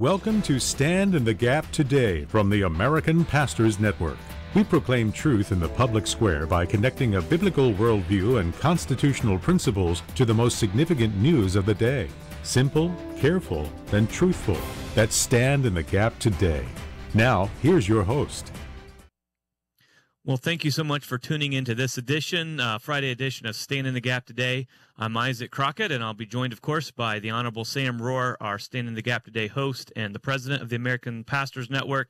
Welcome to Stand in the Gap Today from the American Pastors Network. We proclaim truth in the public square by connecting a biblical worldview and constitutional principles to the most significant news of the day. Simple, careful, and truthful. That's Stand in the Gap Today. Now, here's your host. Well, thank you so much for tuning into this edition, uh, Friday edition of Stand in the Gap today. I'm Isaac Crockett, and I'll be joined, of course, by the Honorable Sam Rohr, our Stand in the Gap today host and the president of the American Pastors Network.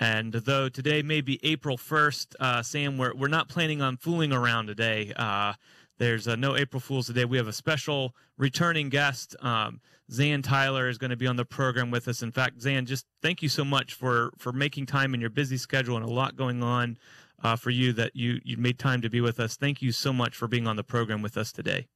And though today may be April 1st, uh, Sam, we're, we're not planning on fooling around today. Uh, there's uh, no April Fools today. We have a special returning guest. Um, Zan Tyler is going to be on the program with us. In fact, Zan, just thank you so much for for making time in your busy schedule and a lot going on uh, for you that you you made time to be with us. Thank you so much for being on the program with us today.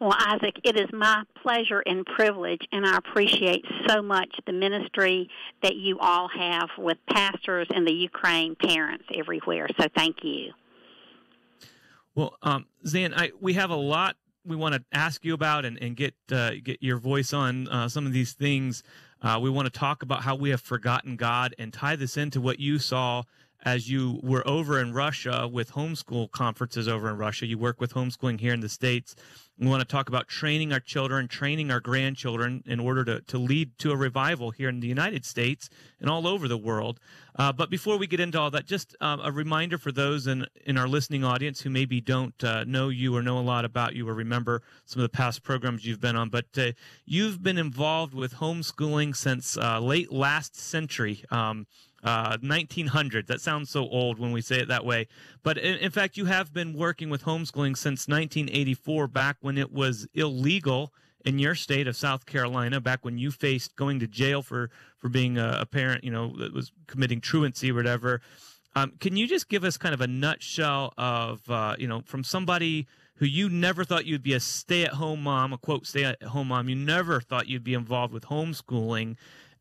Well, Isaac, it is my pleasure and privilege, and I appreciate so much the ministry that you all have with pastors and the Ukraine parents everywhere. So thank you. Well, um, Zan, I, we have a lot we want to ask you about and, and get uh, get your voice on uh, some of these things. Uh, we want to talk about how we have forgotten God and tie this into what you saw as you were over in Russia with homeschool conferences over in Russia. You work with homeschooling here in the States. We want to talk about training our children, training our grandchildren in order to, to lead to a revival here in the United States and all over the world. Uh, but before we get into all that, just um, a reminder for those in, in our listening audience who maybe don't uh, know you or know a lot about you or remember some of the past programs you've been on. But uh, you've been involved with homeschooling since uh, late last century. Um, uh, 1900. That sounds so old when we say it that way. But in, in, fact, you have been working with homeschooling since 1984, back when it was illegal in your state of South Carolina, back when you faced going to jail for, for being a, a parent, you know, that was committing truancy or whatever. Um, can you just give us kind of a nutshell of, uh, you know, from somebody who you never thought you'd be a stay at home mom, a quote, stay at home mom, you never thought you'd be involved with homeschooling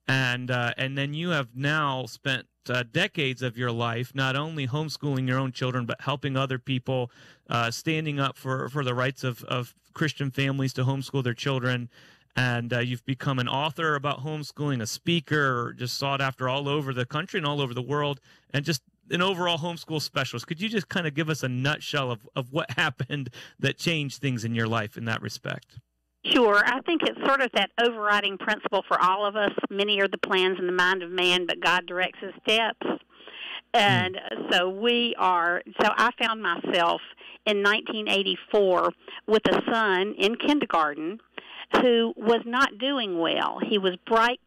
and uh, and then you have now spent uh, decades of your life not only homeschooling your own children but helping other people uh, standing up for for the rights of of Christian families to homeschool their children. And uh, you've become an author about homeschooling a speaker just sought after all over the country and all over the world and just an overall homeschool specialist. Could you just kind of give us a nutshell of, of what happened that changed things in your life in that respect Sure. I think it's sort of that overriding principle for all of us. Many are the plans in the mind of man, but God directs his steps. And mm. so we are, so I found myself in 1984 with a son in kindergarten who was not doing well. He was bright,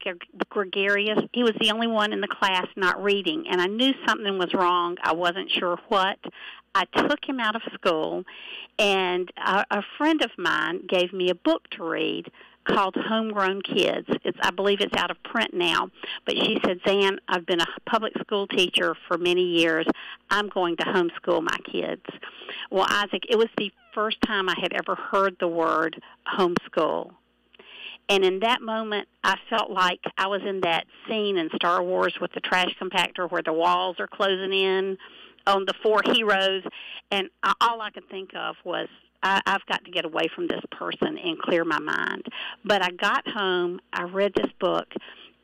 gregarious. He was the only one in the class not reading, and I knew something was wrong. I wasn't sure what. I took him out of school, and a, a friend of mine gave me a book to read called Homegrown Kids. It's I believe it's out of print now, but she said, "Zan, I've been a public school teacher for many years. I'm going to homeschool my kids." Well, Isaac, it was the first time I had ever heard the word homeschool. And in that moment, I felt like I was in that scene in Star Wars with the trash compactor where the walls are closing in on the four heroes, and I, all I could think of was I, I've got to get away from this person and clear my mind. But I got home, I read this book.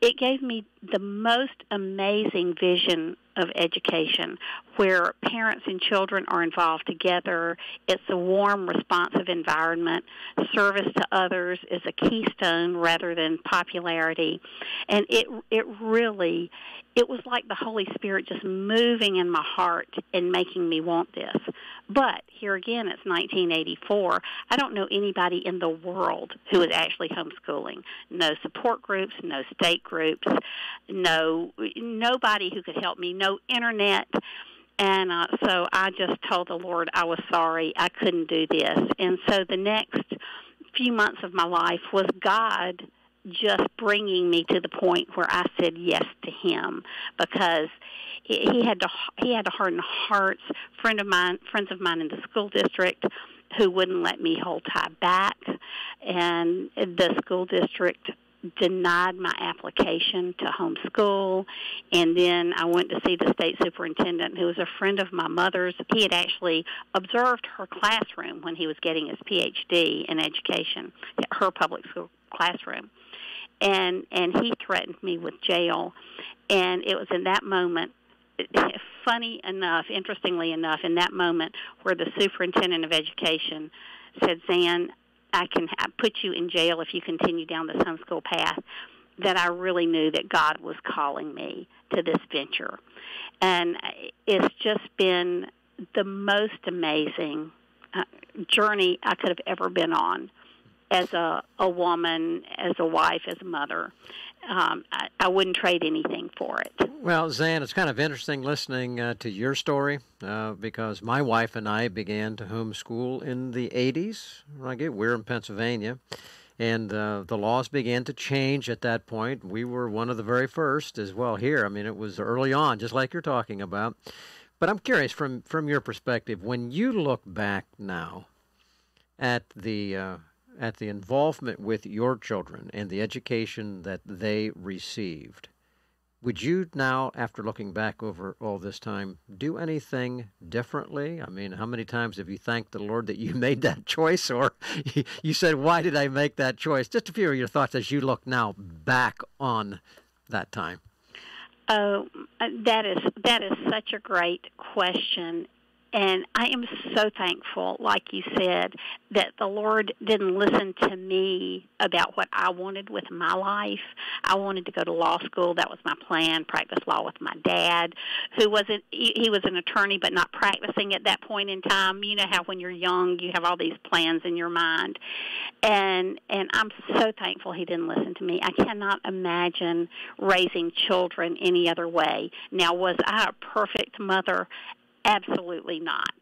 It gave me the most amazing vision of education where parents and children are involved together. It's a warm, responsive environment. Service to others is a keystone rather than popularity. And it it really it was like the Holy Spirit just moving in my heart and making me want this. But here again, it's 1984. I don't know anybody in the world who is actually homeschooling. No support groups, no state groups, no nobody who could help me, no internet. And uh, so I just told the Lord I was sorry I couldn't do this. And so the next few months of my life was God just bringing me to the point where I said yes to him because he had to he had to harden hearts. Friend of mine, friends of mine in the school district who wouldn't let me hold tie back, and the school district denied my application to homeschool and then I went to see the state superintendent who was a friend of my mother's. He had actually observed her classroom when he was getting his PhD in education, her public school classroom and and he threatened me with jail, and it was in that moment. Funny enough, interestingly enough, in that moment where the superintendent of education said, "Zan, I can put you in jail if you continue down this homeschool path," that I really knew that God was calling me to this venture, and it's just been the most amazing uh, journey I could have ever been on as a, a woman, as a wife, as a mother. Um, I, I wouldn't trade anything for it. Well, Zan, it's kind of interesting listening uh, to your story uh, because my wife and I began to homeschool in the 80s. We're in Pennsylvania. And uh, the laws began to change at that point. We were one of the very first as well here. I mean, it was early on, just like you're talking about. But I'm curious from from your perspective, when you look back now at the uh, at the involvement with your children and the education that they received, would you now, after looking back over all this time, do anything differently? I mean, how many times have you thanked the Lord that you made that choice, or you said, "Why did I make that choice?" Just a few of your thoughts as you look now back on that time. Oh, that is that is such a great question, and I am so thankful, like you said, that the Lord didn't listen to me about what I wanted with my life. I wanted to go to law school. That was my plan, practice law with my dad, who wasn't, he was an attorney but not practicing at that point in time. You know how when you're young, you have all these plans in your mind. And, and I'm so thankful he didn't listen to me. I cannot imagine raising children any other way. Now, was I a perfect mother? Absolutely not.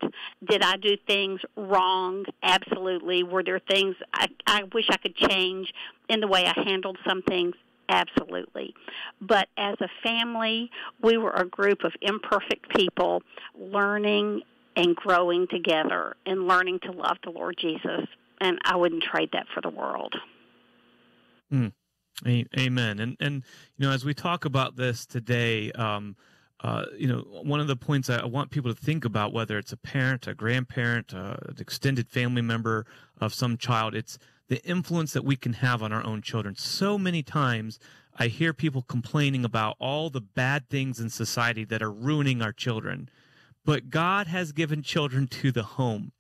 Did I do things wrong? Absolutely. Were there things I, I wish I could change in the way I handled some things? Absolutely. But as a family, we were a group of imperfect people learning and growing together and learning to love the Lord Jesus. And I wouldn't trade that for the world. Mm. Amen. And and you know, as we talk about this today, um, uh, you know, one of the points I want people to think about, whether it's a parent, a grandparent, uh, an extended family member of some child, it's the influence that we can have on our own children. So many times I hear people complaining about all the bad things in society that are ruining our children. But God has given children to the home.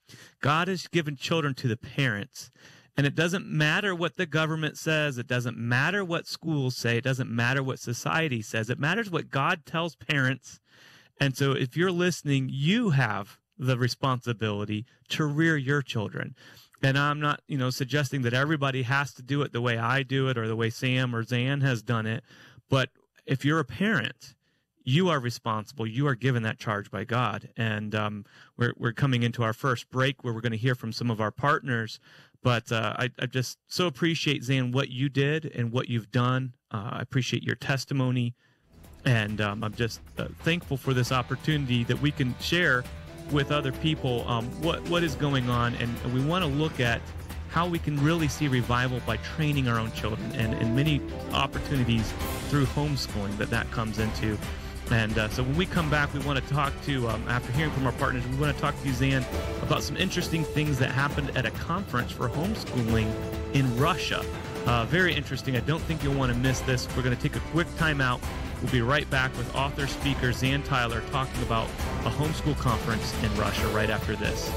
God has given children to the parents. And it doesn't matter what the government says. It doesn't matter what schools say. It doesn't matter what society says. It matters what God tells parents. And so if you're listening, you have the responsibility to rear your children. And I'm not, you know, suggesting that everybody has to do it the way I do it or the way Sam or Zan has done it. But if you're a parent, you are responsible. You are given that charge by God. And um, we're, we're coming into our first break where we're going to hear from some of our partners but uh, I, I, just so appreciate Zan what you did and what you've done. Uh, I appreciate your testimony, and um, I'm just uh, thankful for this opportunity that we can share with other people um, what what is going on, and, and we want to look at how we can really see revival by training our own children, and, and many opportunities through homeschooling that that comes into. And uh, so when we come back, we want to talk to, um, after hearing from our partners, we want to talk to you, Zan, about some interesting things that happened at a conference for homeschooling in Russia. Uh, very interesting. I don't think you'll want to miss this. We're going to take a quick time out. We'll be right back with author speaker Zan Tyler talking about a homeschool conference in Russia right after this.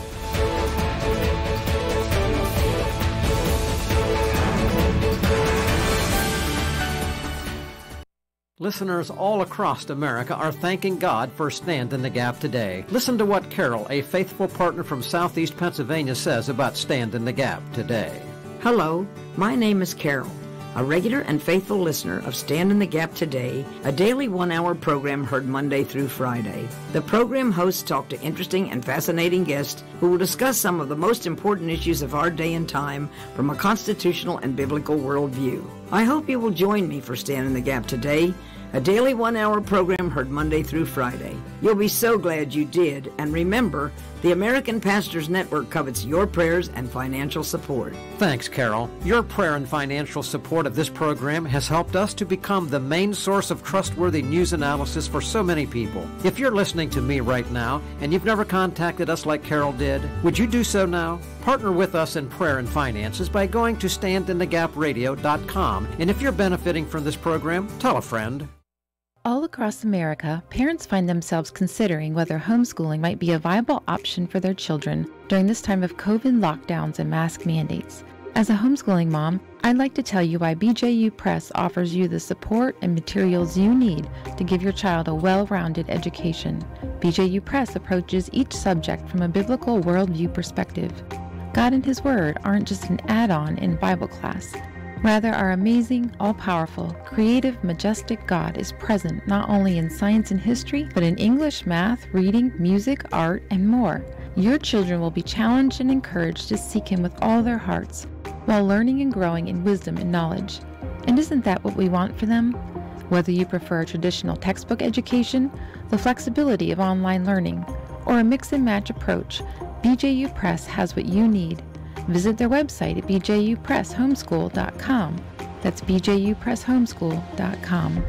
Listeners all across America are thanking God for Stand in the Gap today. Listen to what Carol, a faithful partner from Southeast Pennsylvania, says about Stand in the Gap today. Hello, my name is Carol, a regular and faithful listener of Stand in the Gap Today, a daily one hour program heard Monday through Friday. The program hosts talk to interesting and fascinating guests who will discuss some of the most important issues of our day and time from a constitutional and biblical worldview. I hope you will join me for Stand in the Gap today a daily one hour program heard Monday through Friday. You'll be so glad you did, and remember, the American Pastors Network covets your prayers and financial support. Thanks, Carol. Your prayer and financial support of this program has helped us to become the main source of trustworthy news analysis for so many people. If you're listening to me right now and you've never contacted us like Carol did, would you do so now? Partner with us in prayer and finances by going to standinthegapradio.com. And if you're benefiting from this program, tell a friend. All across America, parents find themselves considering whether homeschooling might be a viable option for their children during this time of COVID lockdowns and mask mandates. As a homeschooling mom, I'd like to tell you why BJU Press offers you the support and materials you need to give your child a well rounded education. BJU Press approaches each subject from a biblical worldview perspective. God and His Word aren't just an add on in Bible class. Rather, our amazing, all powerful, creative, majestic God is present not only in science and history, but in English, math, reading, music, art, and more. Your children will be challenged and encouraged to seek Him with all their hearts, while learning and growing in wisdom and knowledge. And isn't that what we want for them? Whether you prefer a traditional textbook education, the flexibility of online learning, or a mix and match approach, BJU Press has what you need Visit their website at bjupresshomeschool.com. That's bjupresshomeschool.com.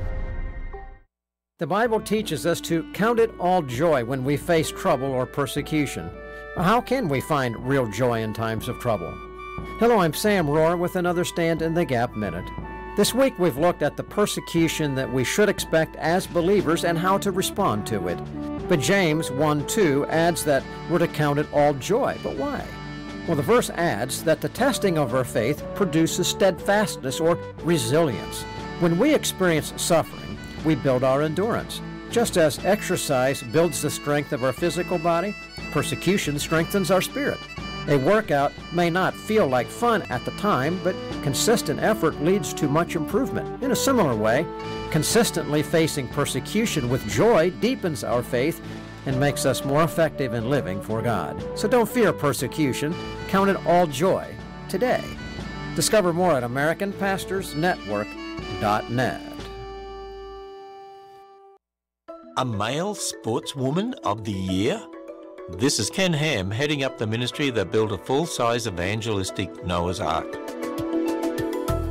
The Bible teaches us to count it all joy when we face trouble or persecution. How can we find real joy in times of trouble? Hello, I'm Sam Rohr with another Stand in the Gap Minute. This week we've looked at the persecution that we should expect as believers and how to respond to it. But James 1 2 adds that we're to count it all joy. But why? Well, the verse adds that the testing of our faith produces steadfastness or resilience. When we experience suffering, we build our endurance. Just as exercise builds the strength of our physical body, persecution strengthens our spirit. A workout may not feel like fun at the time, but consistent effort leads to much improvement. In a similar way, consistently facing persecution with joy deepens our faith and makes us more effective in living for God. So don't fear persecution. Count it all joy today. Discover more at AmericanPastorsNetwork.net. A male sportswoman of the year? This is Ken Ham heading up the ministry that built a full size evangelistic Noah's Ark.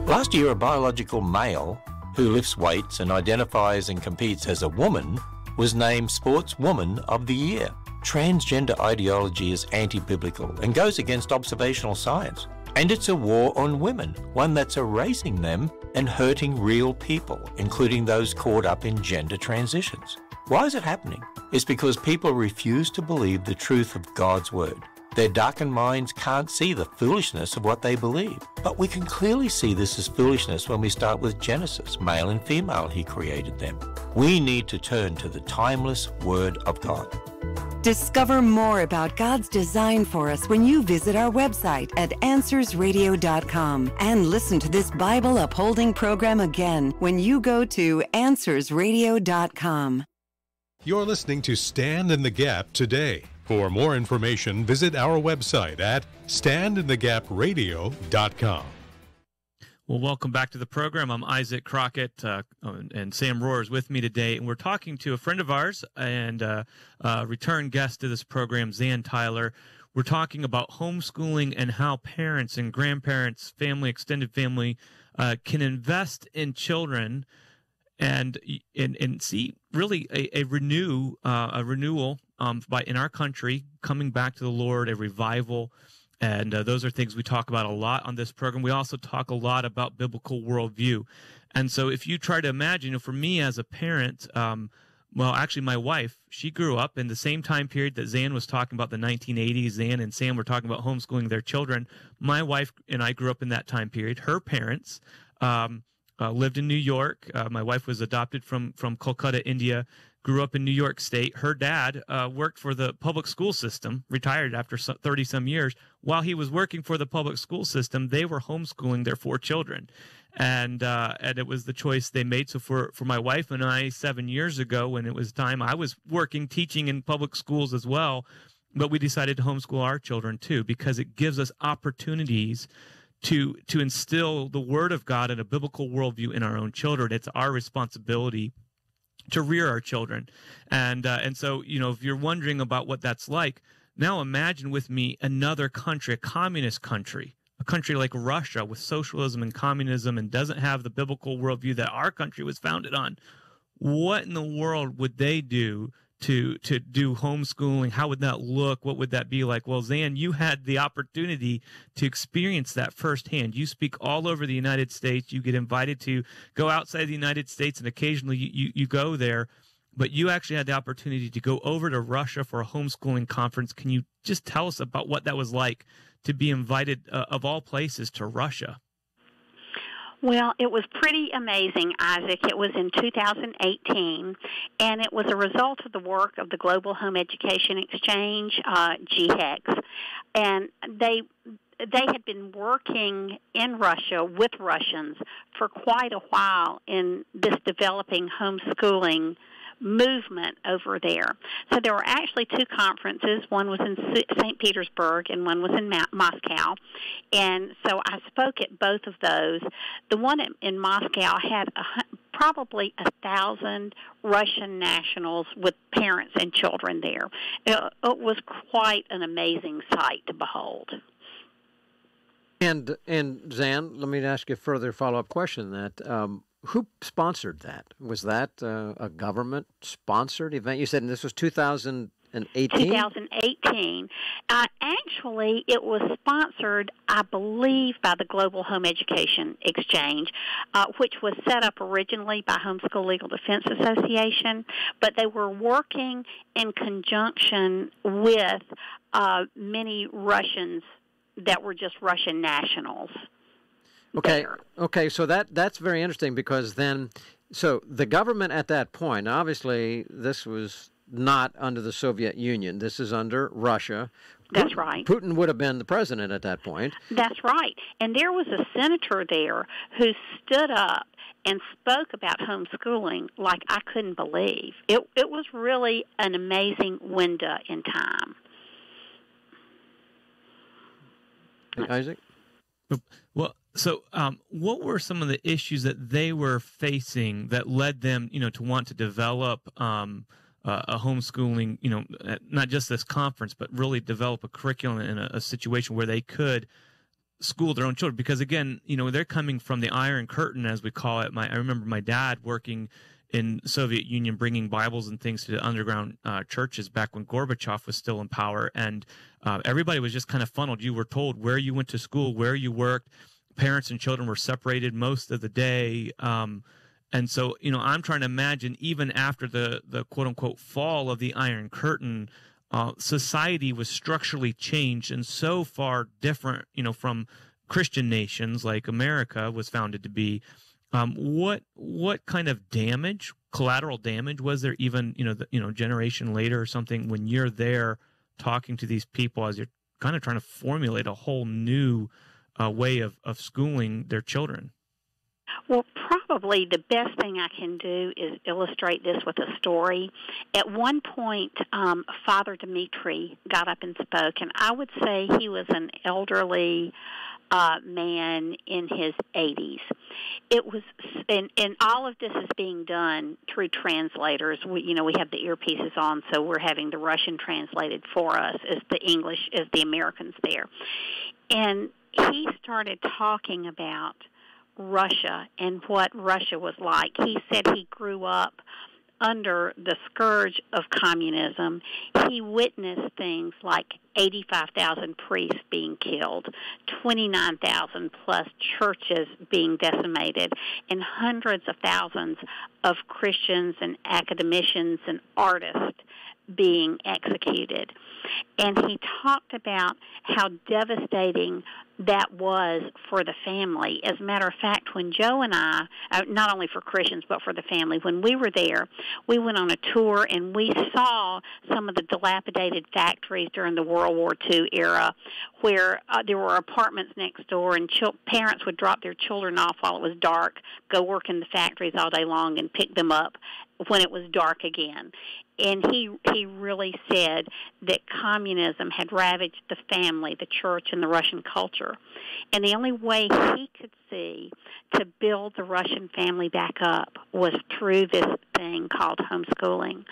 Last year, a biological male who lifts weights and identifies and competes as a woman was named Sportswoman of the Year. Transgender ideology is anti biblical and goes against observational science. And it's a war on women, one that's erasing them and hurting real people, including those caught up in gender transitions. Why is it happening? It's because people refuse to believe the truth of God's Word. Their darkened minds can't see the foolishness of what they believe. But we can clearly see this as foolishness when we start with Genesis, male and female, He created them. We need to turn to the timeless Word of God. Discover more about God's design for us when you visit our website at AnswersRadio.com and listen to this Bible upholding program again when you go to AnswersRadio.com. You're listening to Stand in the Gap today. For more information, visit our website at standinthegapradio.com. Well, welcome back to the program. I'm Isaac Crockett, uh, and Sam Rohr is with me today, and we're talking to a friend of ours and uh, uh, return guest to this program, Zan Tyler. We're talking about homeschooling and how parents and grandparents, family, extended family, uh, can invest in children and and, and see really a, a renew uh, a renewal um, by in our country coming back to the Lord, a revival. And uh, those are things we talk about a lot on this program. We also talk a lot about biblical worldview. And so, if you try to imagine, you know, for me as a parent, um, well, actually, my wife, she grew up in the same time period that Zan was talking about the 1980s. Zan and Sam were talking about homeschooling their children. My wife and I grew up in that time period. Her parents um, uh, lived in New York. Uh, my wife was adopted from from Kolkata, India grew up in New York State. Her dad uh, worked for the public school system, retired after 30 some years. While he was working for the public school system, they were homeschooling their four children. And uh, and it was the choice they made. So for, for my wife and I, seven years ago, when it was time, I was working, teaching in public schools as well. But we decided to homeschool our children too, because it gives us opportunities to to instill the word of God and a biblical worldview in our own children. It's our responsibility to rear our children. And uh, and so you know if you're wondering about what that's like, now imagine with me another country, a communist country, a country like Russia with socialism and communism and doesn't have the biblical worldview that our country was founded on. What in the world would they do to to do homeschooling? How would that look? What would that be like? Well zan you had the opportunity to experience that firsthand. You speak all over the united states. You get invited to go outside the united states and occasionally you, you, you go there. But you actually had the opportunity to go over to russia for a homeschooling conference. Can you just tell us about what that was like to be invited uh, of all places to russia well, it was pretty amazing, Isaac. It was in 2018, and it was a result of the work of the Global Home Education Exchange, uh, GHEX, and they they had been working in Russia with Russians for quite a while in this developing homeschooling movement over there. So there were actually two conferences. One was in St. Petersburg and one was in Moscow. And so I spoke at both of those. The one in Moscow had a, probably a thousand Russian nationals with parents and children there. It, it was quite an amazing sight to behold. And and Zan, let me ask you a further follow up question. That um, who sponsored that? Was that uh, a government sponsored event? You said this was 2018? 2018. Uh, actually, it was sponsored, I believe, by the Global Home Education Exchange, uh, which was set up originally by Homeschool Legal Defense Association, but they were working in conjunction with uh, many Russians that were just Russian nationals. Okay. There. Okay. So that that's very interesting because then, so the government at that point, obviously, this was not under the Soviet Union. This is under Russia. That's right. Putin would have been the president at that point. That's right. And there was a senator there who stood up and spoke about homeschooling like I couldn't believe. It it was really an amazing window in time. Isaac? Well, so um, what were some of the issues that they were facing that led them, you know, to want to develop um, uh, a homeschooling, you know, not just this conference, but really develop a curriculum in a, a situation where they could school their own children? Because again, you know, they're coming from the Iron Curtain, as we call it. My I remember my dad working in Soviet Union bringing Bibles and things to the underground uh, churches back when Gorbachev was still in power, and uh, everybody was just kind of funneled. You were told where you went to school, where you worked. Parents and children were separated most of the day. Um, and so, you know, I'm trying to imagine even after the, the quote unquote fall of the Iron Curtain, uh, society was structurally changed and so far different, you know, from Christian nations like America was founded to be. Um, what what kind of damage, collateral damage, was there even you know the, you know generation later or something when you're there talking to these people as you're kind of trying to formulate a whole new uh, way of of schooling their children? Well, probably the best thing I can do is illustrate this with a story. At one point, um, Father Dimitri got up and spoke, and I would say he was an elderly uh, man in his 80s. It was, and, and all of this is being done through translators. We, you know, we have the earpieces on, so we're having the Russian translated for us as the English, as the Americans there. And he started talking about Russia and what Russia was like. He said he grew up under the scourge of communism, he witnessed things like 85,000 priests being killed, 29,000 plus churches being decimated, and hundreds of thousands of Christians and academicians and artists being executed. And he talked about how devastating that was for the family. As a matter of fact, when Joe and I, uh, not only for Christians but for the family, when we were there, we went on a tour and we saw some of the dilapidated factories during the World War II era where uh, there were apartments next door and ch- parents would drop their children off while it was dark, go work in the factories all day long and pick them up when it was dark again. And he he really said that communism had ravaged the family, the church, and the Russian culture. And the only way he could to build the Russian family back up was through this thing called homeschooling.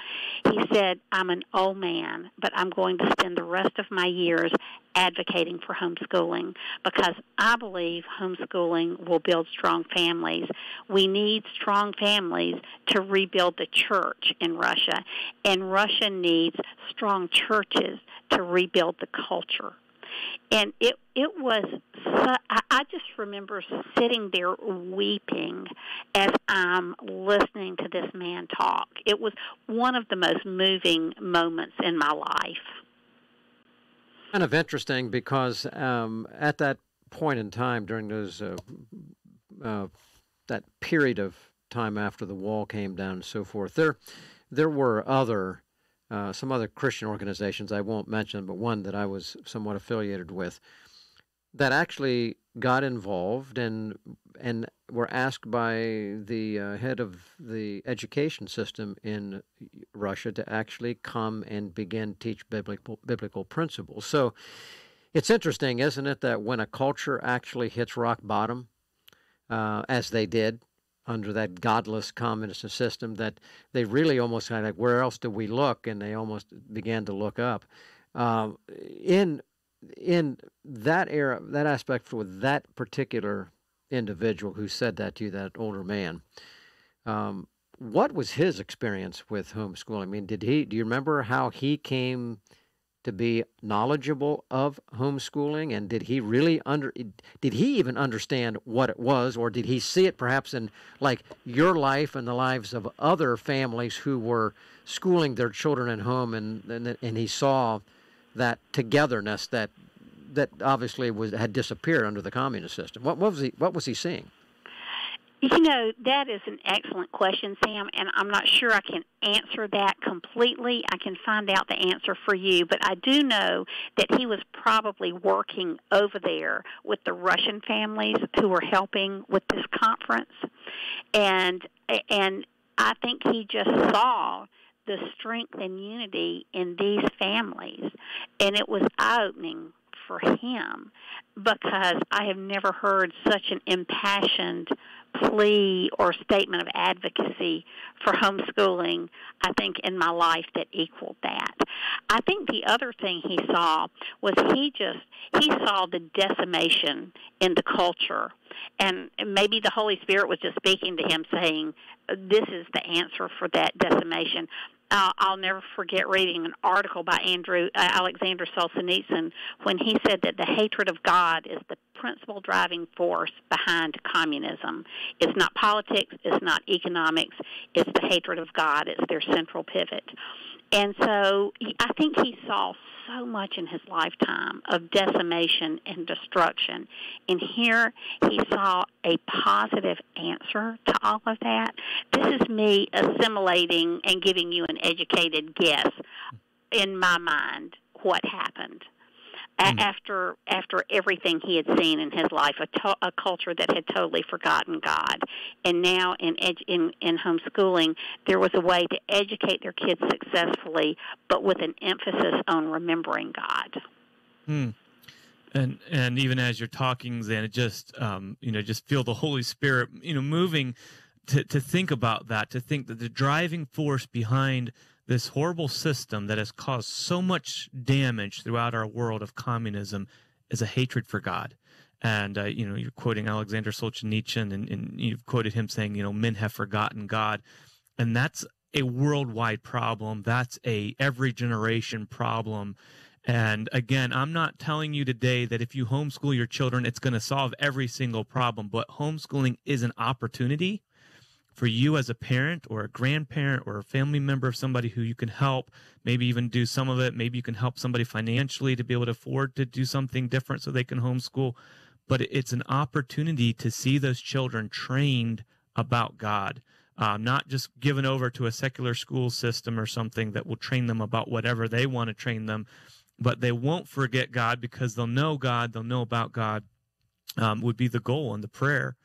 He said, I'm an old man, but I'm going to spend the rest of my years advocating for homeschooling because I believe homeschooling will build strong families. We need strong families to rebuild the church in Russia, and Russia needs strong churches to rebuild the culture and it it was I just remember sitting there weeping as I'm listening to this man talk. It was one of the most moving moments in my life. Kind of interesting because um, at that point in time, during those uh, uh, that period of time after the wall came down and so forth, there there were other uh, some other Christian organizations I won't mention, but one that I was somewhat affiliated with that actually got involved and and were asked by the uh, head of the education system in Russia to actually come and begin teach biblical biblical principles. So it's interesting, isn't it, that when a culture actually hits rock bottom, uh, as they did under that godless communist system that they really almost kind of like, where else do we look? And they almost began to look up. Um, in in that era, that aspect for that particular individual who said that to you, that older man, um, what was his experience with homeschooling? I mean, did he? Do you remember how he came to be knowledgeable of homeschooling? And did he really under did he even understand what it was? Or did he see it perhaps in like your life and the lives of other families who were schooling their children at home and and, and he saw that togetherness that that obviously was had disappeared under the communist system? What, what was he what was he seeing you know, that is an excellent question, Sam, and I'm not sure I can answer that completely. I can find out the answer for you, but I do know that he was probably working over there with the Russian families who were helping with this conference. And and I think he just saw the strength and unity in these families, and it was eye-opening for him because I have never heard such an impassioned plea or statement of advocacy for homeschooling, I think, in my life that equaled that. I think the other thing he saw was he just he saw the decimation in the culture and maybe the Holy Spirit was just speaking to him, saying, "This is the answer for that decimation." Uh, I'll never forget reading an article by Andrew uh, Alexander Solzhenitsyn when he said that the hatred of God is the principal driving force behind communism. It's not politics, it's not economics, it's the hatred of God. It's their central pivot. And so I think he saw so much in his lifetime of decimation and destruction. And here he saw a positive answer to all of that. This is me assimilating and giving you an educated guess in my mind what happened mm. after after everything he had seen in his life, a, to, a culture that had totally forgotten God, and now in, edu- in in homeschooling, there was a way to educate their kids successfully, but with an emphasis on remembering God. Hmm. And and even as you're talking, Zan, it just um, you know just feel the Holy Spirit you know moving to to think about that, to think that the driving force behind this horrible system that has caused so much damage throughout our world of communism is a hatred for God. And uh, you know, you're quoting Alexander Solzhenitsyn, and, and you've quoted him saying, you know, men have forgotten God, and that's a worldwide problem. That's a every generation problem. And again, I'm not telling you today that if you homeschool your children, it's going to solve every single problem, but homeschooling is an opportunity for you as a parent or a grandparent or a family member of somebody who you can help, maybe even do some of it. Maybe you can help somebody financially to be able to afford to do something different so they can homeschool. But it's an opportunity to see those children trained about God. Um, not just given over to a secular school system or something that will train them about whatever they want to train them, but they won't forget God because they'll know God, they'll know about God, um, would be the goal and the prayer.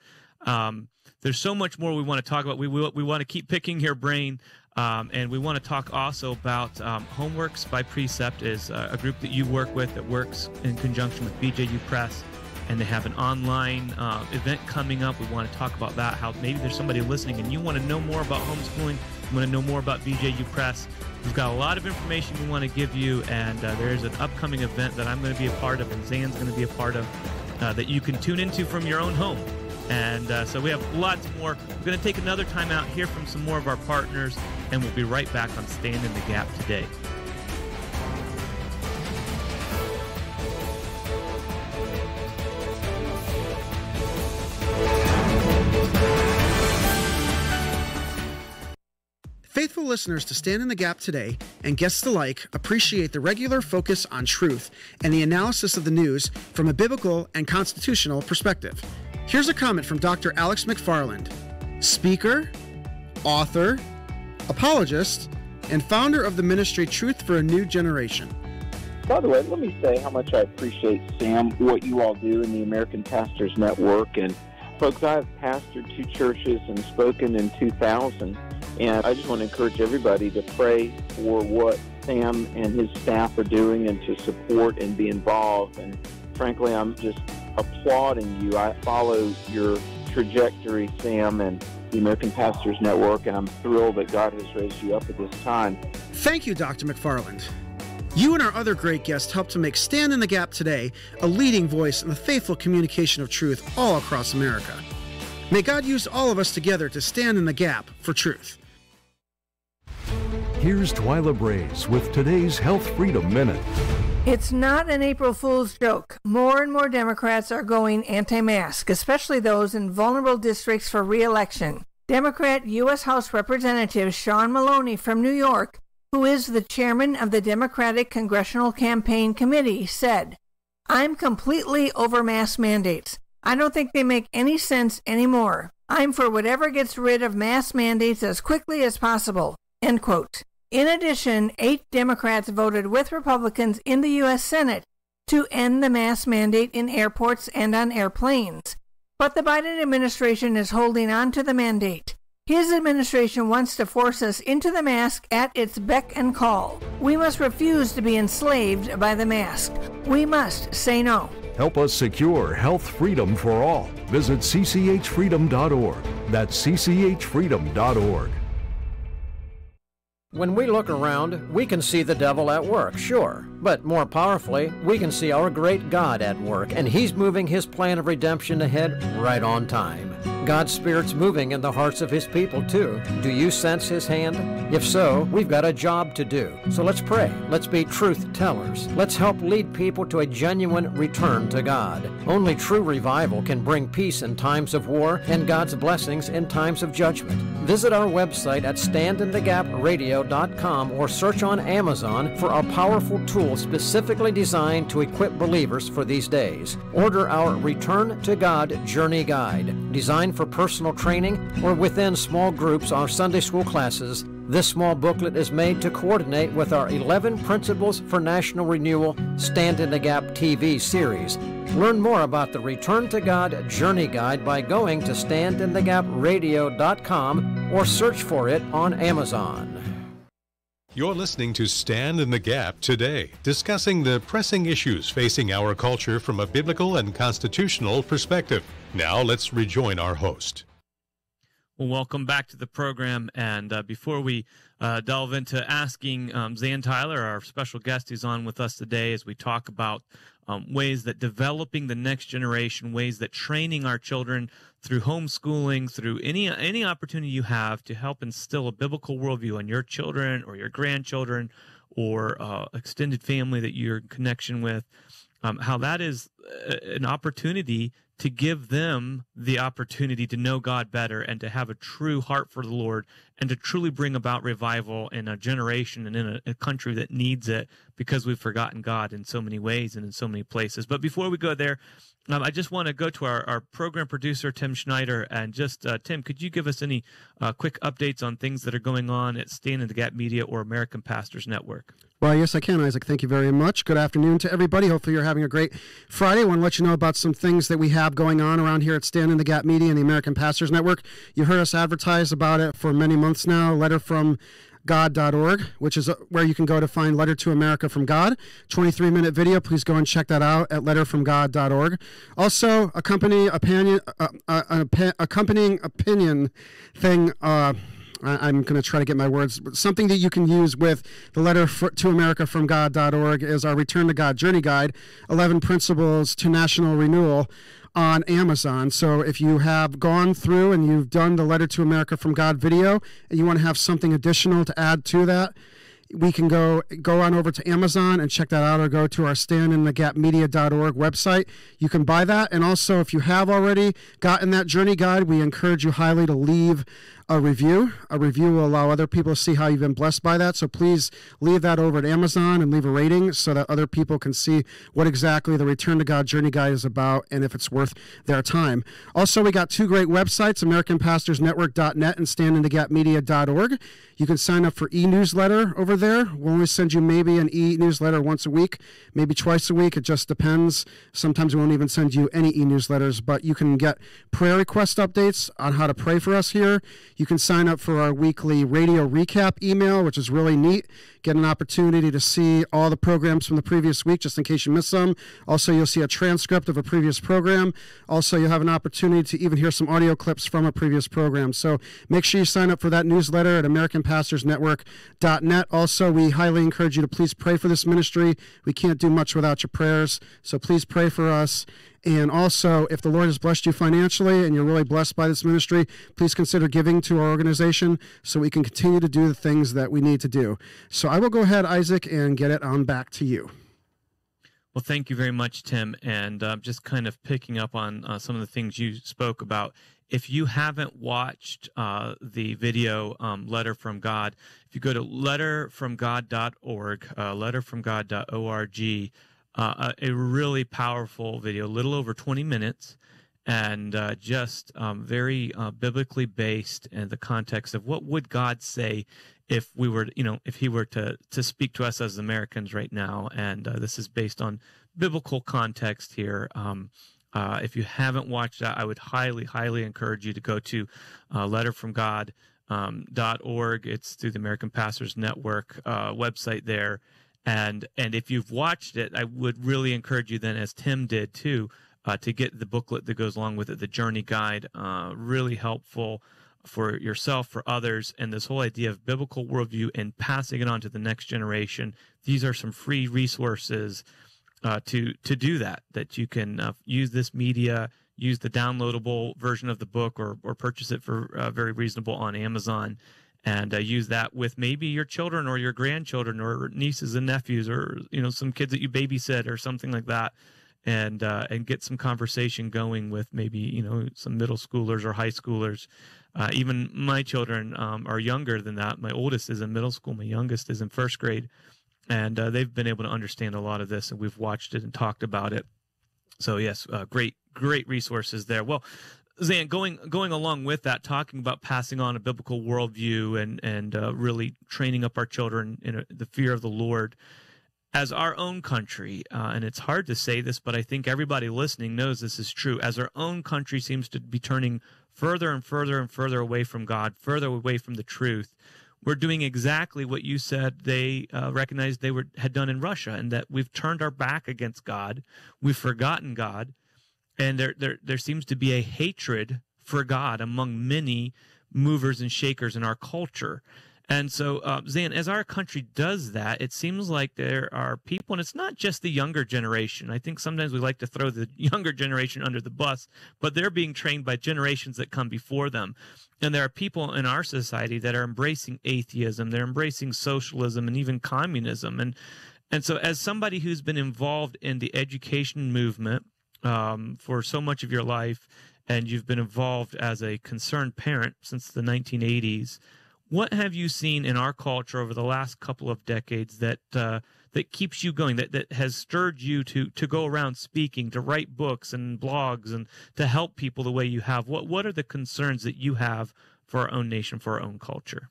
Um, there's so much more we want to talk about. We we, we want to keep picking your brain. Um, and we want to talk also about um, Homeworks by Precept is uh, a group that you work with that works in conjunction with BJU Press, and they have an online uh, event coming up. We want to talk about that. How maybe there's somebody listening and you want to know more about homeschooling, you want to know more about BJU Press. We've got a lot of information we want to give you, and uh, there's an upcoming event that I'm going to be a part of, and Zan's going to be a part of, uh, that you can tune into from your own home. And uh, so we have lots more. We're going to take another time out, hear from some more of our partners, and we'll be right back on Stand in the Gap today. Faithful listeners to Stand in the Gap today and guests alike appreciate the regular focus on truth and the analysis of the news from a biblical and constitutional perspective. Here's a comment from Dr. Alex McFarland, speaker, author, apologist, and founder of the ministry Truth for a New Generation. By the way, let me say how much I appreciate, Sam, what you all do in the American Pastors Network. And, folks, I have pastored two churches and spoken in 2000. And I just want to encourage everybody to pray for what Sam and his staff are doing and to support and be involved. And frankly, I'm just applauding you. I follow your trajectory, Sam, and the American Pastors Network, and I'm thrilled that God has raised you up at this time. Thank you, Dr. McFarland. You and our other great guests helped to make Stand in the Gap today a leading voice in the faithful communication of truth all across America. May God use all of us together to stand in the gap for truth. Here's Twila Brase with today's Health Freedom Minute. It's not an April Fool's joke. More and more Democrats are going anti mask, especially those in vulnerable districts for re election. Democrat U.S. House Representative Sean Maloney from New York, who is the chairman of the Democratic Congressional Campaign Committee, said, I'm completely over mask mandates. I don't think they make any sense anymore. I'm for whatever gets rid of mask mandates as quickly as possible. End quote. In addition, eight Democrats voted with Republicans in the U.S. Senate to end the mask mandate in airports and on airplanes. But the Biden administration is holding on to the mandate. His administration wants to force us into the mask at its beck and call. We must refuse to be enslaved by the mask. We must say no. Help us secure health freedom for all. Visit cchfreedom.org. That's cchfreedom.org. When we look around, we can see the devil at work, sure. But more powerfully, we can see our great God at work, and He's moving His plan of redemption ahead right on time. God's Spirit's moving in the hearts of His people, too. Do you sense His hand? If so, we've got a job to do. So let's pray. Let's be truth tellers. Let's help lead people to a genuine return to God. Only true revival can bring peace in times of war and God's blessings in times of judgment. Visit our website at standinthegapradio.com or search on Amazon for our powerful tool specifically designed to equip believers for these days. Order our Return to God Journey Guide, designed for personal training or within small groups or Sunday school classes. This small booklet is made to coordinate with our 11 Principles for National Renewal Stand in the Gap TV series. Learn more about the Return to God Journey Guide by going to standinthegapradio.com or search for it on Amazon. You're listening to Stand in the Gap today, discussing the pressing issues facing our culture from a biblical and constitutional perspective. Now let's rejoin our host. Well, welcome back to the program. And uh, before we uh, delve into asking um, Zan Tyler, our special guest who's on with us today, as we talk about um, ways that developing the next generation, ways that training our children through homeschooling, through any any opportunity you have to help instill a biblical worldview on your children or your grandchildren or uh, extended family that you're in connection with, um, how that is uh, an opportunity to give them the opportunity to know God better and to have a true heart for the Lord and to truly bring about revival in a generation and in a, a, country that needs it because we've forgotten God in so many ways and in so many places. But before we go there, um, I just want to go to our, our program producer, Tim Schneider. And just, uh, Tim, could you give us any uh, quick updates on things that are going on at Stand in the Gap Media or American Pastors Network? Well, yes, I can, Isaac. Thank you very much. Good afternoon to everybody. Hopefully, you're having a great Friday. I want to let you know about some things that we have going on around here at Stand in the Gap Media and the American Pastors Network. You heard us advertise about it for many months now. A Letter from god.org, which is uh, where you can go to find Letter to America from God. 23 minute video. Please go and check that out at letterfromgod.org. Also, accompany opinion, uh, uh, an accompanying opinion thing. Uh, I'm going to try to get my words. Something that you can use with the letter for, to America from God.org is our Return to God Journey Guide 11 Principles to National Renewal on Amazon. So if you have gone through and you've done the Letter to America from God video and you want to have something additional to add to that, we can go go on over to Amazon and check that out or go to our standinthegapmedia.org website. You can buy that. And also, if you have already gotten that journey guide, we encourage you highly to leave a review. A review will allow other people to see how you've been blessed by that. So please leave that over at Amazon and leave a rating so that other people can see what exactly the Return to God Journey Guide is about and if it's worth their time. Also, we got two great websites, AmericanPastorsNetwork.net and StandInTheGapMedia.org. You can sign up for e-newsletter over there. We'll only send you maybe an e-newsletter once a week, maybe twice a week. It just depends. Sometimes we won't even send you any e-newsletters, but you can get prayer request updates on how to pray for us here. You can sign up for our weekly radio recap email, which is really neat. Get an opportunity to see all the programs from the previous week, just in case you miss some. Also, you'll see a transcript of a previous program. Also, you'll have an opportunity to even hear some audio clips from a previous program. So make sure you sign up for that newsletter at AmericanPastorsNetwork.net. Also, we highly encourage you to please pray for this ministry. We can't do much without your prayers. So please pray for us. And also, if the Lord has blessed you financially and you're really blessed by this ministry, please consider giving to our organization so we can continue to do the things that we need to do. So I will go ahead, Isaac, and get it on back to you. Well, thank you very much, Tim. And uh, just kind of picking up on uh, some of the things you spoke about. If you haven't watched uh, the video um, Letter from God, if you go to letterfromgod.org, uh, letterfromgod.org, uh, a really powerful video, a little over 20 minutes, and uh, just um, very uh, biblically based in the context of what would God say if we were, you know, if He were to to speak to us as Americans right now. And uh, this is based on biblical context here. Um, uh, if you haven't watched that, I would highly, highly encourage you to go to uh, letterfromgod.org. Um, .org. It's through the American Pastors Network uh, website there and and if you've watched it, I would really encourage you then, as Tim did too, uh, to get the booklet that goes along with it, the journey guide. Uh, really helpful for yourself, for others, and this whole idea of biblical worldview and passing it on to the next generation. These are some free resources uh, to to do that. That you can uh, use this media, use the downloadable version of the book, or or purchase it for uh, very reasonable on Amazon and uh, use that with maybe your children or your grandchildren or nieces and nephews or you know some kids that you babysit or something like that and uh, and get some conversation going with maybe you know some middle schoolers or high schoolers. Uh, even my children um, are younger than that. My oldest is in middle school. My youngest is in first grade. And uh, they've been able to understand a lot of this and we've watched it and talked about it. So yes uh, great great resources there. Well Zan, going going along with that, talking about passing on a biblical worldview and and uh, really training up our children in a, the fear of the Lord, as our own country, uh, and it's hard to say this, but I think everybody listening knows this is true. As our own country seems to be turning further and further and further away from God, further away from the truth, we're doing exactly what you said they uh, recognized they were had done in Russia, and that we've turned our back against God, we've forgotten God and there there there seems to be a hatred for God among many movers and shakers in our culture. And so, uh, Zan, as our country does that, it seems like there are people, and it's not just the younger generation. I think sometimes we like to throw the younger generation under the bus, but they're being trained by generations that come before them. And there are people in our society that are embracing atheism, they're embracing socialism and even communism. And and so, as somebody who's been involved in the education movement, um, for so much of your life, and you've been involved as a concerned parent since the 1980s. What have you seen in our culture over the last couple of decades that uh, that keeps you going, that, that has stirred you to to go around speaking, to write books and blogs, and to help people the way you have? What what are the concerns that you have for our own nation, for our own culture?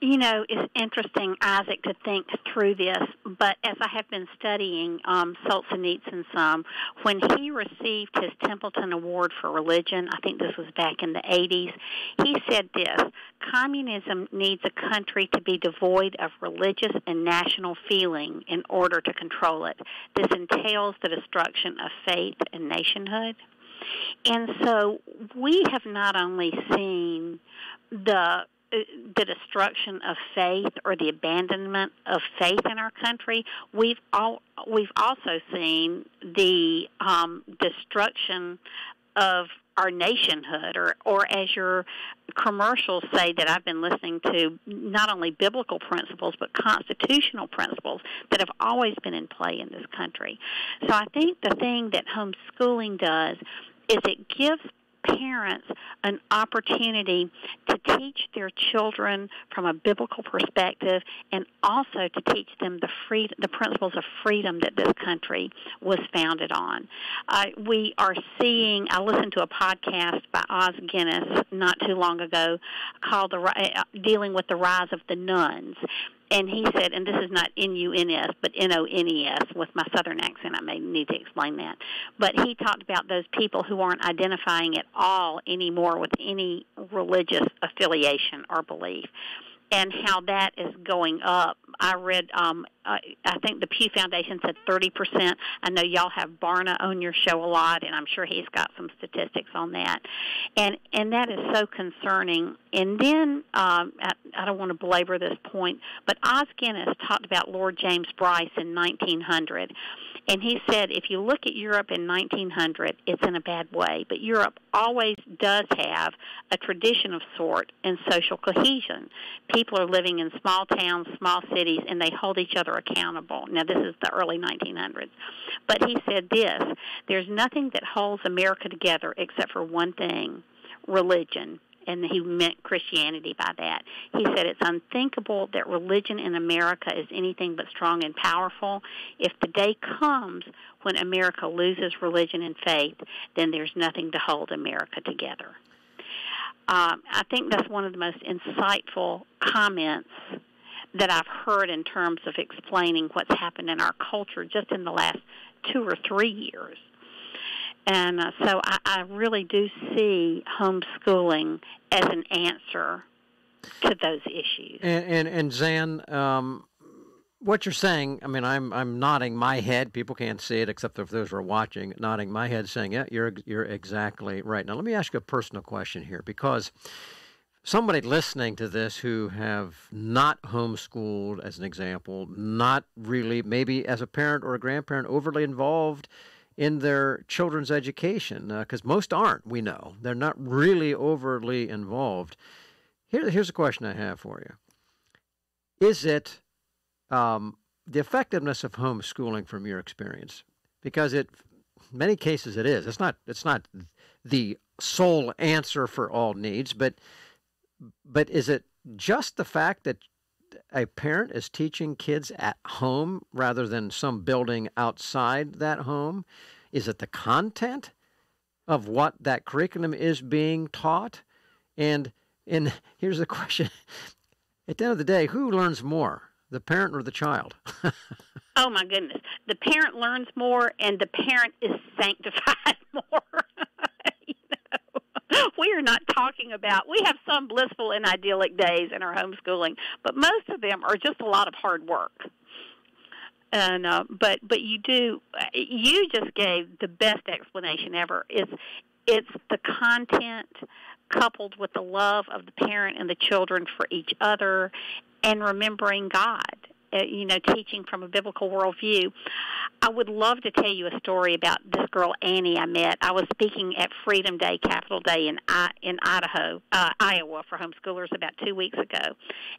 You know, it's interesting, Isaac, to think through this. But as I have been studying um, Solzhenitsyn some, when he received his Templeton Award for Religion, I think this was back in the 80s, he said this Communism needs a country to be devoid of religious and national feeling in order to control it. This entails the destruction of faith and nationhood. And so we have not only seen the the destruction of faith or the abandonment of faith in our country, we've all we've also seen the um, destruction of our nationhood, or or as your commercials say that I've been listening to, not only biblical principles but constitutional principles that have always been in play in this country. So I think the thing that homeschooling does is it gives parents an opportunity to teach their children from a biblical perspective and also to teach them the free, the principles of freedom that this country was founded on. Uh, we are seeing, I listened to a podcast by Os Guinness not too long ago called the, uh, Dealing with the Rise of the Nones and he said, and this is not N-U-N-S, but N-O-N-E-S. With my southern accent, I may need to explain that. But he talked about those people who aren't identifying at all anymore with any religious affiliation or belief and how that is going up. I read, um, I, I think the Pew Foundation said 30%. I know y'all have Barna on your show a lot, and I'm sure he's got some statistics on that. And and that is so concerning. And then um, I, I don't want to belabor this point, but Os Guinness talked about Lord James Bryce in 1900 and he said, if you look at Europe in 1900, it's in a bad way. But Europe always does have a tradition of sort and social cohesion. People are living in small towns, small cities, and they hold each other accountable. Now, this is the early 1900s. But he said this there's nothing that holds America together except for one thing religion and he meant Christianity by that. He said it's unthinkable that religion in America is anything but strong and powerful. If the day comes when America loses religion and faith, then there's nothing to hold America together. Um, I think that's one of the most insightful comments that I've heard in terms of explaining what's happened in our culture just in the last two or three years. And uh, so I, I really do see homeschooling as an answer to those issues. And and, and Zan, um, what you're saying, I mean, I'm I'm nodding my head. People can't see it except for those who are watching. Nodding my head, saying, "Yeah, you're you're exactly right." Now, let me ask you a personal question here, because somebody listening to this who have not homeschooled, as an example, not really, maybe as a parent or a grandparent, overly involved in their children's education because uh, most aren't, we know. They're not really overly involved. Here, here's a question I have for you Is it um, the effectiveness of homeschooling from your experience? Because it, many cases, it is. It's not. It's not the sole answer for all needs, but but is it just the fact that a parent is teaching kids at home rather than some building outside that home? Is it the content of what that curriculum is being taught? And and here's the question. At the end of the day, who learns more, the parent or the child? oh my goodness. The parent learns more and the parent is sanctified more. we are not talking about we have some blissful and idyllic days in our homeschooling but most of them are just a lot of hard work. And uh, but but you do you just gave the best explanation ever. It's it's the content coupled with the love of the parent and the children for each other and remembering god you know, teaching from a biblical worldview. I would love to tell you a story about this girl Annie I met. I was speaking at Freedom Day, Capital Day in I, in Idaho, uh, Iowa, for homeschoolers about two weeks ago.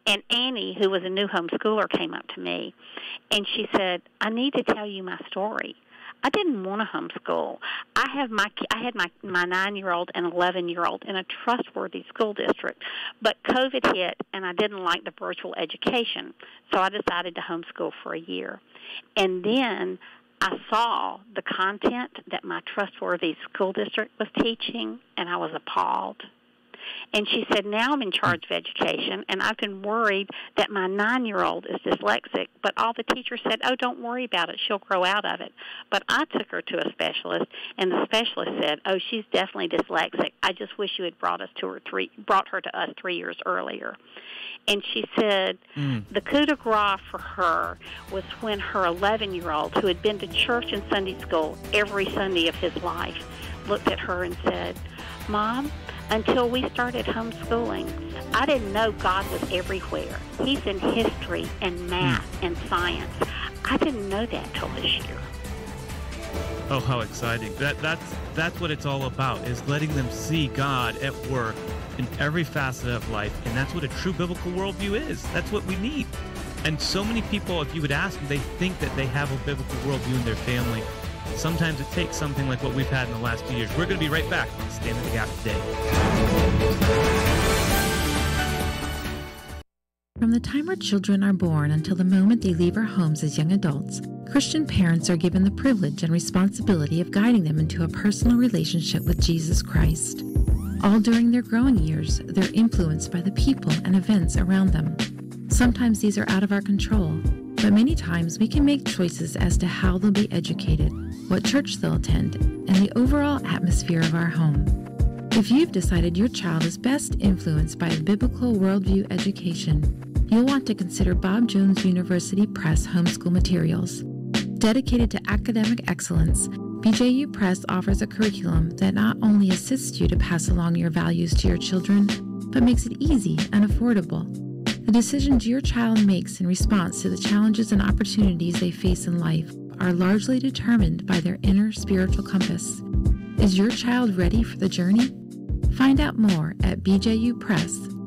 And Annie, who was a new homeschooler, came up to me, and she said, "I need to tell you my story." I didn't want to homeschool. I have my I had my my nine year old and eleven year old in a trustworthy school district, but COVID hit and I didn't like the virtual education, so I decided to homeschool for a year, and then I saw the content that my trustworthy school district was teaching, and I was appalled. And she said, Now I'm in charge of education, and I've been worried that my nine year old is dyslexic. But all the teachers said, Oh, don't worry about it. She'll grow out of it. But I took her to a specialist, and the specialist said, Oh, she's definitely dyslexic. I just wish you had brought us to her three, brought her to us three years earlier. And she said mm. the coup de grace for her was when her 11 year old, who had been to church and Sunday school every Sunday of his life, looked at her and said, Mom, until we started homeschooling, I didn't know God was everywhere. He's in history and math mm. and science. I didn't know that till this year. Oh, how exciting! That that's that's what it's all about is letting them see God at work in every facet of life, and that's what a true biblical worldview is. That's what we need. And so many people, if you would ask them, they think that they have a biblical worldview in their family. Sometimes it takes something like what we've had in the last few years. We're going to be right back on Stand in the Gap today. From the time our children are born until the moment they leave our homes as young adults, Christian parents are given the privilege and responsibility of guiding them into a personal relationship with Jesus Christ. All during their growing years, they're influenced by the people and events around them. Sometimes these are out of our control, but many times we can make choices as to how they'll be educated, what church they'll attend, and the overall atmosphere of our home. If you've decided your child is best influenced by a biblical worldview education, you'll want to consider Bob Jones University Press homeschool materials. Dedicated to academic excellence, BJU Press offers a curriculum that not only assists you to pass along your values to your children, but makes it easy and affordable. The decisions your child makes in response to the challenges and opportunities they face in life are largely determined by their inner spiritual compass. Is your child ready for the journey? Find out more at bjupress.com.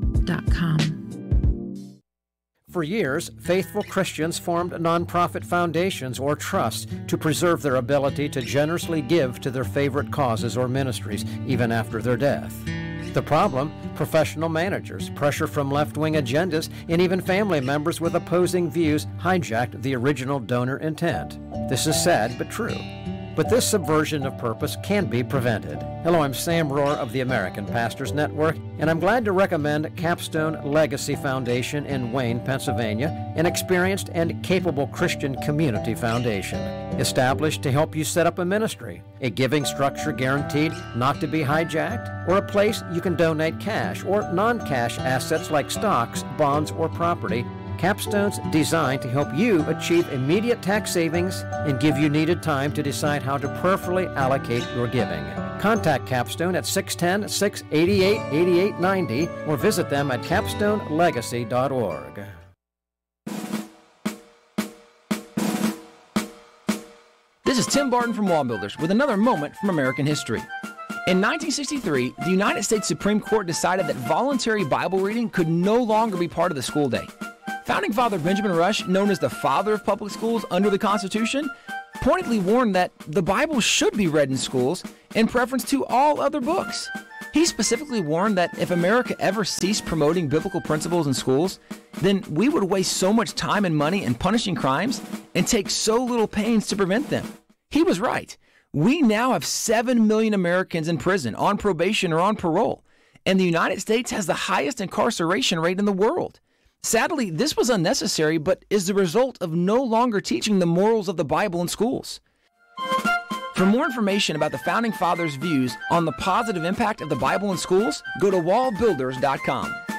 For years, faithful Christians formed nonprofit foundations or trusts to preserve their ability to generously give to their favorite causes or ministries, even after their death. The problem? Professional managers, pressure from left wing agendas, and even family members with opposing views hijacked the original donor intent. This is sad but true. But this subversion of purpose can be prevented. Hello, I'm Sam Rohr of the American Pastors Network, and I'm glad to recommend Capstone Legacy Foundation in Wayne, Pennsylvania, an experienced and capable Christian community foundation. Established to help you set up a ministry, a giving structure guaranteed not to be hijacked, or a place you can donate cash or non cash assets like stocks, bonds, or property Capstone's designed to help you achieve immediate tax savings and give you needed time to decide how to prayerfully allocate your giving. Contact Capstone at 610 688 8890 or visit them at capstonelegacy.org. This is Tim Barton from Wall Builders with another moment from American history. In 1963, the United States Supreme Court decided that voluntary Bible reading could no longer be part of the school day. Founding Father Benjamin Rush, known as the father of public schools under the Constitution, pointedly warned that the Bible should be read in schools in preference to all other books. He specifically warned that if America ever ceased promoting biblical principles in schools, then we would waste so much time and money in punishing crimes and take so little pains to prevent them. He was right. We now have 7 million Americans in prison, on probation, or on parole, and the United States has the highest incarceration rate in the world. Sadly, this was unnecessary, but is the result of no longer teaching the morals of the Bible in schools. For more information about the Founding Fathers' views on the positive impact of the Bible in schools, go to wallbuilders.com.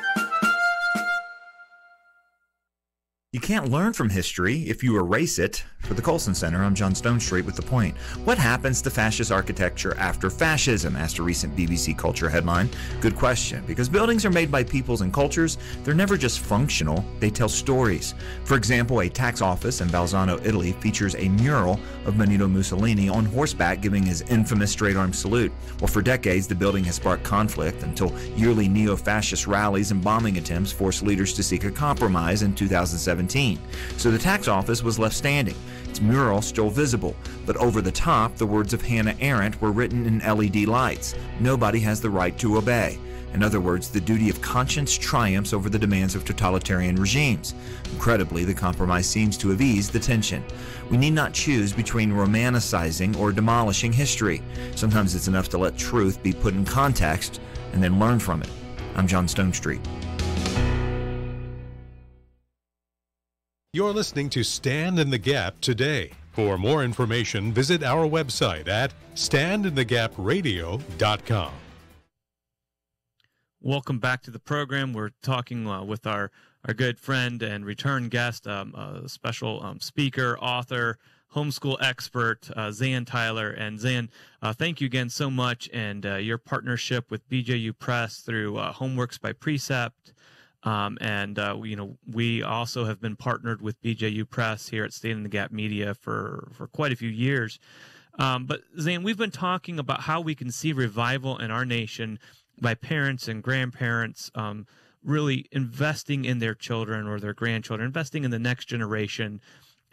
You can't learn from history if you erase it. For the Colson Center, I'm John Stonestreet with The Point. What happens to fascist architecture after fascism? asked a recent BBC Culture headline. Good question, because buildings are made by peoples and cultures. They're never just functional, they tell stories. For example, a tax office in Bolzano, Italy features a mural of Benito Mussolini on horseback giving his infamous straight arm salute. Well, for decades, the building has sparked conflict until yearly neo fascist rallies and bombing attempts forced leaders to seek a compromise in 2007. So the tax office was left standing, its mural still visible, but over the top, the words of Hannah Arendt were written in LED lights Nobody has the right to obey. In other words, the duty of conscience triumphs over the demands of totalitarian regimes. Incredibly, the compromise seems to have eased the tension. We need not choose between romanticizing or demolishing history. Sometimes it's enough to let truth be put in context and then learn from it. I'm John Stonestreet. You're listening to Stand in the Gap today. For more information, visit our website at standinthegapradio.com. Welcome back to the program. We're talking uh, with our, our good friend and return guest, um, a special um, speaker, author, homeschool expert, uh, Zan Tyler. And Zan, uh, thank you again so much. And uh, your partnership with BJU Press through uh, Homeworks by Precept. Um, and uh, we, you know, we also have been partnered with BJU Press here at Stand in the Gap Media for for quite a few years. Um, but Zan, we've been talking about how we can see revival in our nation by parents and grandparents um, really investing in their children or their grandchildren, investing in the next generation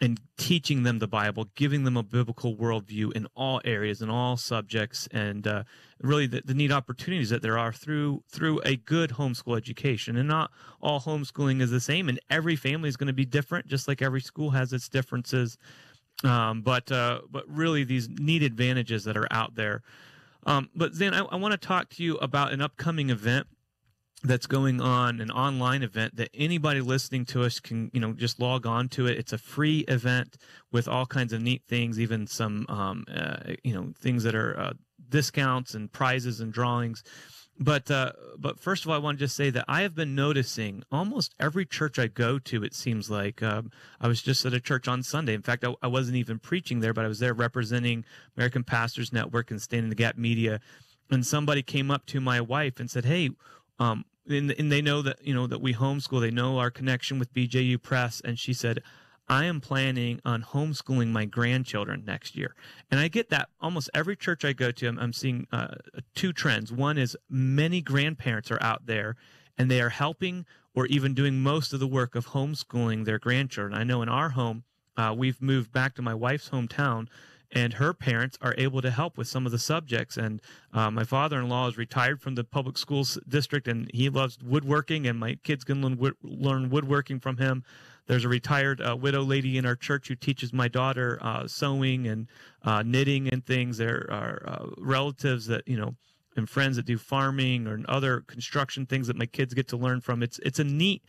and teaching them the Bible, giving them a biblical worldview in all areas, in all subjects, and uh, really the, the neat opportunities that there are through through a good homeschool education. And not all homeschooling is the same, and every family is going to be different, just like every school has its differences. Um, but uh, but really, these neat advantages that are out there. Um, but then I, I want to talk to you about an upcoming event that's going on an online event that anybody listening to us can you know just log on to it it's a free event with all kinds of neat things even some um, uh, you know things that are uh, discounts and prizes and drawings but uh, but first of all, I want to just say that I have been noticing almost every church I go to. It seems like um, I was just at a church on Sunday. In fact, I, I, wasn't even preaching there, but I was there representing American Pastors Network and Stand in the Gap Media. And somebody came up to my wife and said, "Hey, um, and, and they know that you know that we homeschool. They know our connection with BJU Press." And she said, I am planning on homeschooling my grandchildren next year. And I get that almost every church I go to, I'm, I'm seeing uh, two trends. One is many grandparents are out there and they are helping or even doing most of the work of homeschooling their grandchildren. I know in our home, uh, we've moved back to my wife's hometown and her parents are able to help with some of the subjects. And uh, my father-in-law is retired from the public schools district, and he loves woodworking, and my kids can learn, wood, learn woodworking from him. There's a retired uh, widow lady in our church who teaches my daughter uh, sewing and uh, knitting and things. There are uh, relatives that you know and friends that do farming or other construction things that my kids get to learn from. It's it's a neat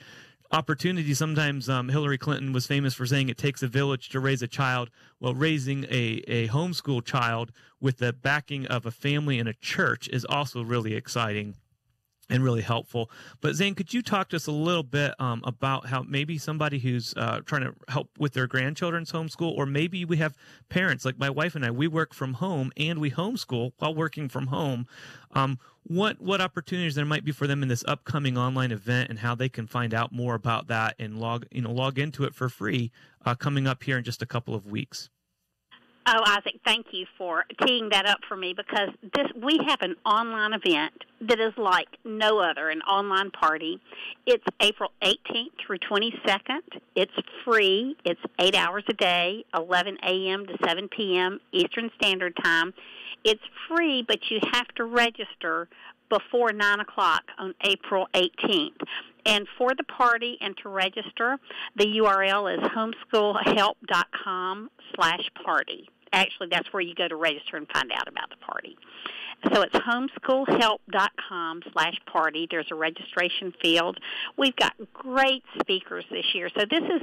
opportunity. Sometimes um, Hillary Clinton was famous for saying it takes a village to raise a child. Well, raising a, a homeschool child with the backing of a family and a church is also really exciting and really helpful. But Zan, could you talk to us a little bit um, about how maybe somebody who's uh, trying to help with their grandchildren's homeschool, or maybe we have parents like my wife and I, we work from home and we homeschool while working from home. Um, what what opportunities there might be for them in this upcoming online event, and how they can find out more about that and log you know log into it for free uh, coming up here in just a couple of weeks. Oh, Isaac, thank you for teeing that up for me because this we have an online event that is like no other, an online party. It's April 18th through 22nd. It's free. It's eight hours a day, 11 a.m. to 7 p.m. Eastern Standard Time. It's free, but you have to register before 9 o'clock on April 18th. And for the party and to register, the URL is homeschoolhelp.com slash party. Actually, that's where you go to register and find out about the party. So it's homeschoolhelp.com slash party. There's a registration field. We've got great speakers this year. So this is,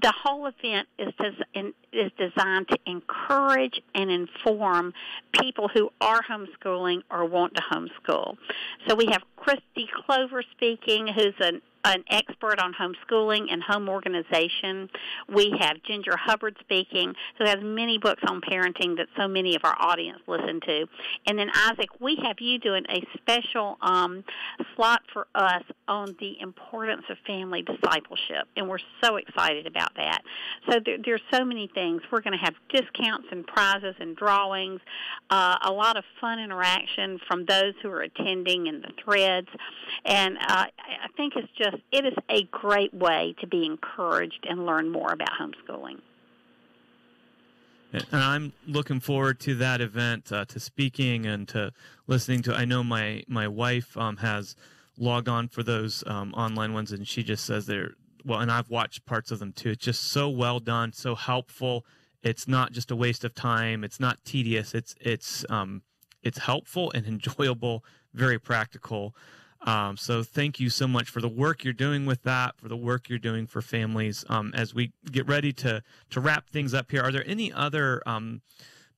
the whole event is, des, is designed to encourage and inform people who are homeschooling or want to homeschool. So we have Kristi Clover speaking, who's an an expert on homeschooling and home organization. We have Ginger Hubbard speaking, who has many books on parenting that so many of our audience listen to. And then Isaac, we have you doing a special um, slot for us on the importance of family discipleship, and we're so excited about that. So there, there's so many things. We're going to have discounts and prizes and drawings, uh, a lot of fun interaction from those who are attending in the threads, and uh, I think it's just it is a great way to be encouraged and learn more about homeschooling. And I'm looking forward to that event, uh, to speaking and to listening to. I know my my wife um, has logged on for those um, online ones, and she just says they're well. And I've watched parts of them too. It's just so well done, so helpful. It's not just a waste of time. It's not tedious. It's it's um, it's helpful and enjoyable, very practical. Um, so thank you so much for the work you're doing with that, for the work you're doing for families. Um, as we get ready to to wrap things up here, are there any other um,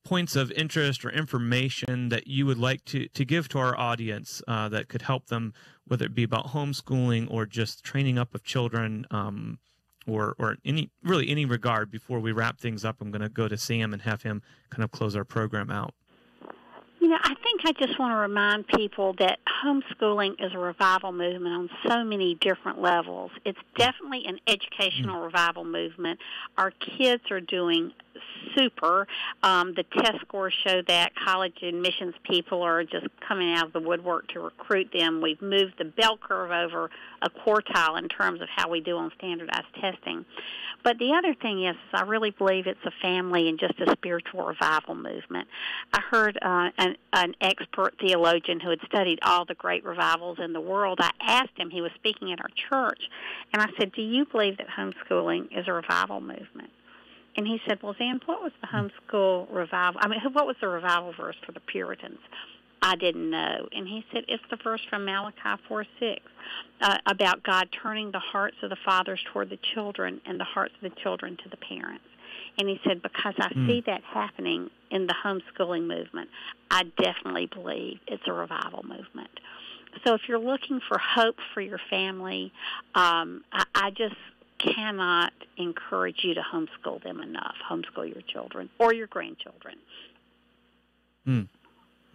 points of interest or information that you would like to to give to our audience uh, that could help them, whether it be about homeschooling or just training up of children? Um, or, or any really any regard before we wrap things up i'm going to go to sam and have him kind of close our program out you know, I think I just want to remind people that homeschooling is a revival movement on so many different levels. It's definitely an educational revival movement. Our kids are doing super. Um, the test scores show that college admissions people are just coming out of the woodwork to recruit them. We've moved the bell curve over a quartile in terms of how we do on standardized testing. But the other thing is, I really believe it's a family and just a spiritual revival movement. I heard uh, an, an expert theologian who had studied all the great revivals in the world. I asked him, he was speaking at our church, and I said, Do you believe that homeschooling is a revival movement? And he said, Well, Zan, what was the homeschool revival? I mean, what was the revival verse for the Puritans? I didn't know. And he said, It's the verse from Malachi 4 6 uh, about God turning the hearts of the fathers toward the children and the hearts of the children to the parents. And he said, Because I mm. see that happening in the homeschooling movement, I definitely believe it's a revival movement. So if you're looking for hope for your family, um, I, I just cannot encourage you to homeschool them enough. Homeschool your children or your grandchildren. Mm.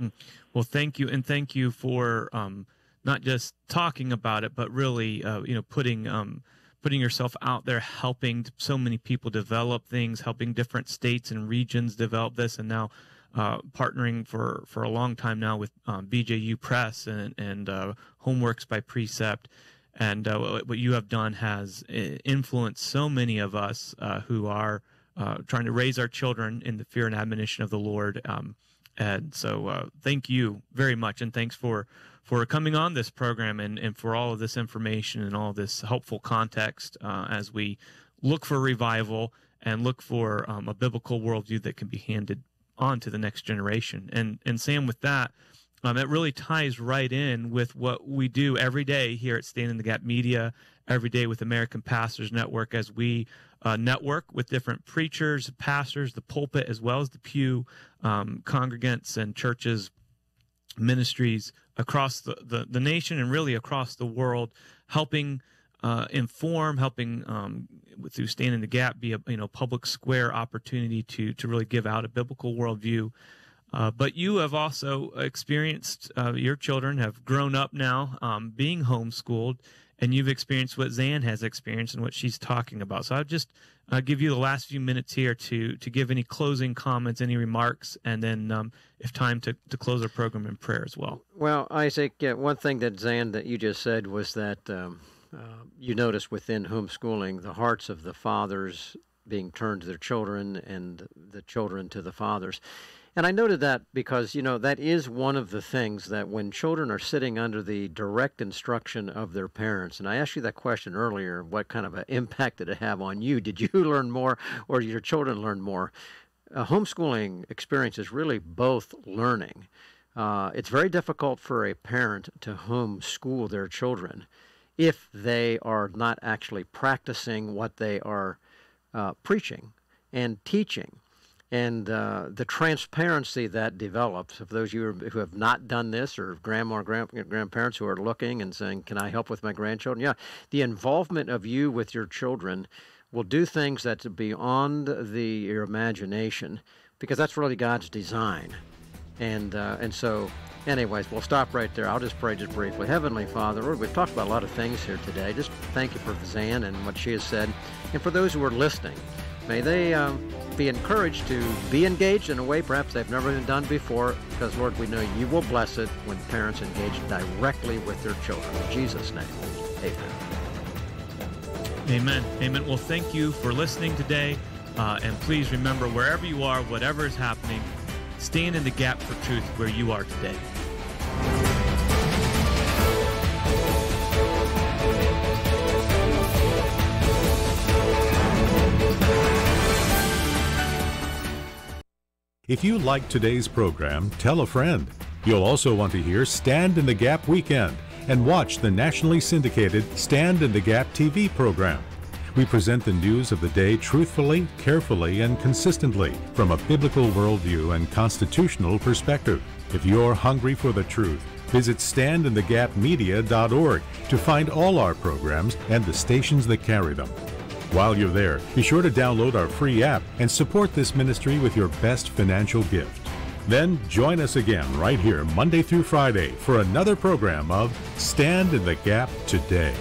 Mm. Well, thank you, and thank you for um, not just talking about it, but really, uh, you know, putting um, putting yourself out there, helping so many people develop things, helping different states and regions develop this, and now uh, partnering for for a long time now with um, BJU Press and and uh, Homeworks by Precept and uh, what you have done has influenced so many of us uh, who are uh, trying to raise our children in the fear and admonition of the Lord. Um, and so, uh, thank you very much, and thanks for for coming on this program and, and for all of this information and all this helpful context uh, as we look for revival and look for um, a biblical worldview that can be handed on to the next generation. And and Sam, with that. Um, it really ties right in with what we do every day here at Stand in the Gap Media, every day with American Pastors Network as we uh, network with different preachers, pastors, the pulpit, as well as the pew, um, congregants, and churches, ministries across the, the, the, nation and really across the world, helping uh, inform, helping um, through Stand in the Gap be a you know public square opportunity to to really give out a biblical worldview. Uh, but you have also experienced, uh, your children have grown up now um, being homeschooled, and you've experienced what Zan has experienced and what she's talking about. So I'll just uh, give you the last few minutes here to to give any closing comments, any remarks, and then um, if time to, to close our program in prayer as well. Well, Isaac, one thing that Zan that you just said was that um, uh, you notice within homeschooling the hearts of the fathers being turned to their children and the children to the fathers. And I noted that because, you know, that is one of the things that when children are sitting under the direct instruction of their parents, and I asked you that question earlier, what kind of an impact did it have on you? Did you learn more or did your children learn more? A homeschooling experience is really both learning. Uh, it's very difficult for a parent to homeschool their children if they are not actually practicing what they are uh, preaching and teaching and uh, the transparency that develops. Of those of you who have not done this, or grandma or grand, grandparents who are looking and saying, "Can I help with my grandchildren?" Yeah, the involvement of you with your children will do things that's beyond the your imagination, because that's really God's design. And uh, and so, anyways, we'll stop right there. I'll just pray just briefly. Heavenly Father, Lord, we've talked about a lot of things here today. Just thank you for Zan and what she has said, and for those who are listening. May they um, be encouraged to be engaged in a way perhaps they've never been done before, because, Lord, we know you will bless it when parents engage directly with their children. In Jesus' name, amen. Amen. Amen. Well, thank you for listening today. Uh, and please remember, wherever you are, whatever is happening, stand in the gap for truth where you are today. If you liked today's program, tell a friend. You'll also want to hear Stand in the Gap Weekend and watch the nationally syndicated Stand in the Gap TV program. We present the news of the day truthfully, carefully, and consistently from a biblical worldview and constitutional perspective. If you're hungry for the truth, visit standinthegapmedia.org to find all our programs and the stations that carry them. While you're there, be sure to download our free app and support this ministry with your best financial gift. Then join us again right here Monday through Friday for another program of Stand in the Gap Today.